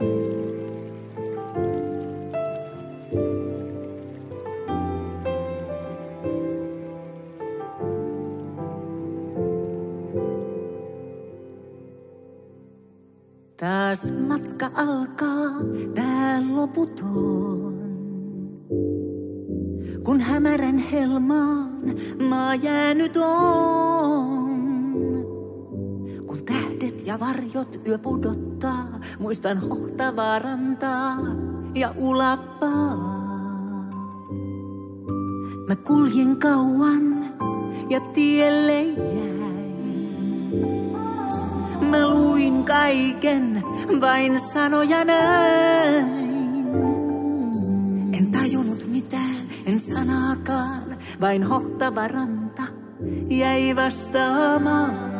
Taas matka alkaa, tää loputon. Kun hämärän helmaan maa jäänyt on. Ja varjot yö pudottaa, muistan hohtavaa rantaa ja ulappaa. Mä kuljin kauan ja tielle jäin. Mä luin kaiken, vain sanoja näin. En tajunnut mitään, en sanaakaan, vain hohtava ranta jäi vastaamaan.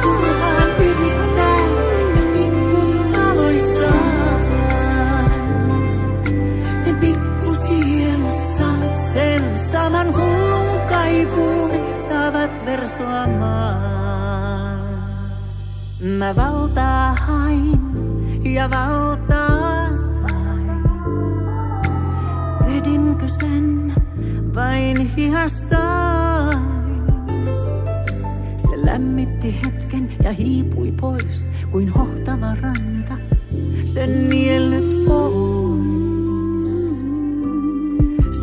saman hullun kaipuun saavat versoamaan. Mä valtaa hain ja valtaa sain. Vedinkö sen vain hihastain? Se lämmitti hetken ja hiipui pois kuin hohtava ranta. Sen niellyt pois.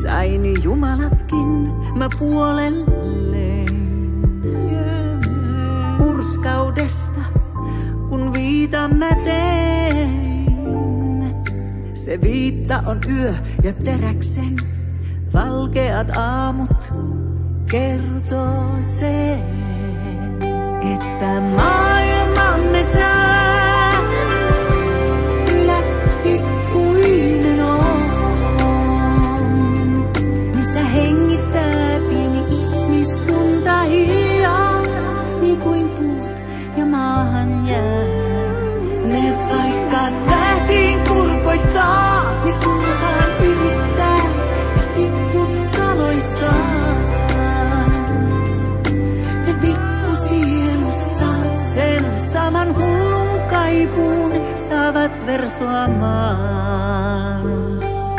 Saini jumalatkin mä puolelleen. Purskaudesta kun viitan mä tein. Se viitta on yö ja teräksen valkeat aamut kertoo sen, että maailmamme tää Ne paikkaat tähtiin kurkoittaa, ne turhaan yrittää ja pikkutaloissaan. Ne pikkusielussa sen saman hullun kaipuun saavat versoamaan.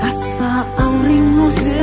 Kasvaa auringossa